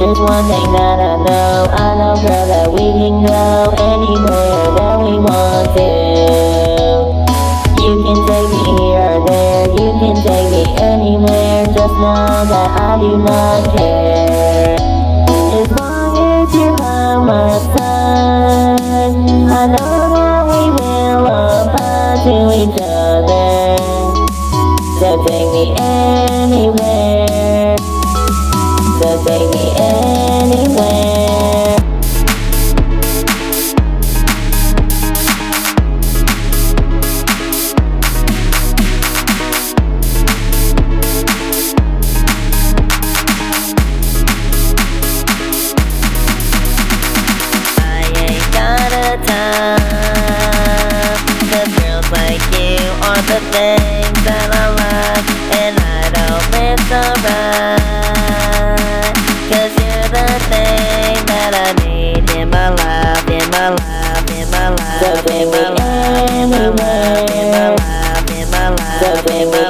There's one thing that I know. I know, girl, that we can go anywhere that we want to. You can take me here or there. You can take me anywhere. Just know that I do not care. As long as you have my son I know that we will apply to each other. So take me anywhere take me anywhere. The girls like you are the things that I love And I don't miss around my life, in my life, in my life, in my life, in my life, in my life, in my life.